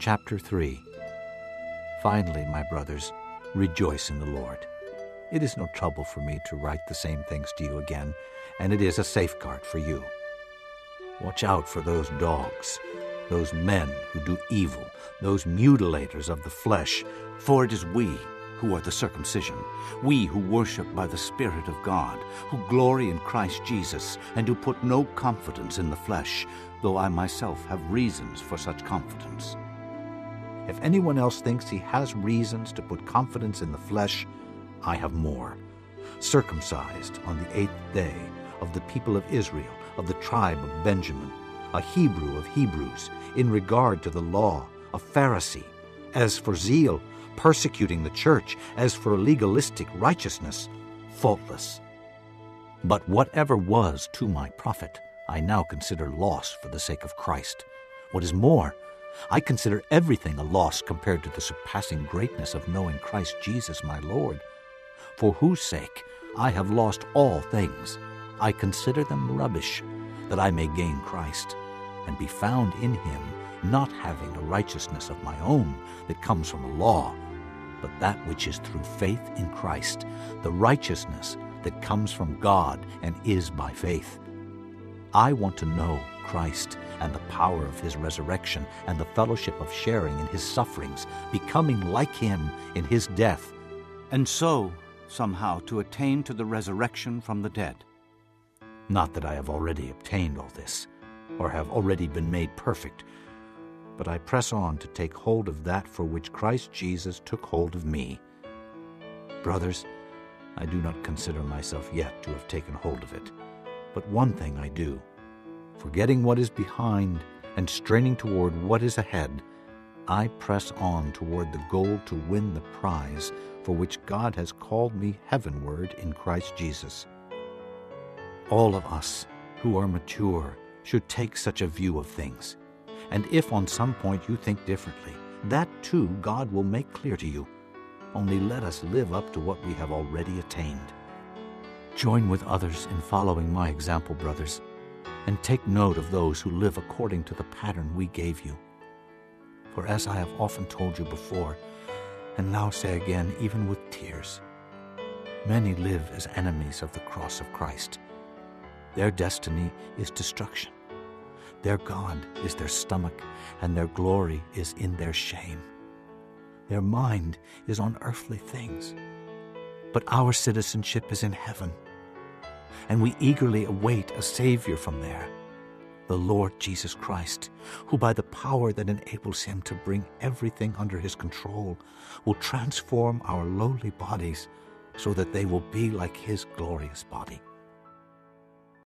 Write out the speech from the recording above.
Chapter 3 Finally, my brothers, rejoice in the Lord. It is no trouble for me to write the same things to you again, and it is a safeguard for you. Watch out for those dogs, those men who do evil, those mutilators of the flesh, for it is we who are the circumcision, we who worship by the Spirit of God, who glory in Christ Jesus, and who put no confidence in the flesh, though I myself have reasons for such confidence. If anyone else thinks he has reasons to put confidence in the flesh, I have more. Circumcised on the eighth day, of the people of Israel, of the tribe of Benjamin, a Hebrew of Hebrews, in regard to the law, a Pharisee, as for zeal, persecuting the church, as for legalistic righteousness, faultless. But whatever was to my profit, I now consider loss for the sake of Christ. What is more, I consider everything a loss compared to the surpassing greatness of knowing Christ Jesus my Lord, for whose sake I have lost all things. I consider them rubbish, that I may gain Christ, and be found in him, not having a righteousness of my own that comes from the law, but that which is through faith in Christ, the righteousness that comes from God and is by faith. I want to know Christ and the power of his resurrection and the fellowship of sharing in his sufferings, becoming like him in his death, and so, somehow, to attain to the resurrection from the dead. Not that I have already obtained all this, or have already been made perfect, but I press on to take hold of that for which Christ Jesus took hold of me. Brothers, I do not consider myself yet to have taken hold of it, but one thing I do, forgetting what is behind and straining toward what is ahead, I press on toward the goal to win the prize for which God has called me heavenward in Christ Jesus. All of us who are mature should take such a view of things. And if on some point you think differently, that too God will make clear to you. Only let us live up to what we have already attained. Join with others in following my example, brothers, and take note of those who live according to the pattern we gave you. For as I have often told you before, and now say again, even with tears, many live as enemies of the cross of Christ. Their destiny is destruction their God is their stomach, and their glory is in their shame. Their mind is on earthly things, but our citizenship is in heaven, and we eagerly await a Savior from there, the Lord Jesus Christ, who by the power that enables him to bring everything under his control will transform our lowly bodies so that they will be like his glorious body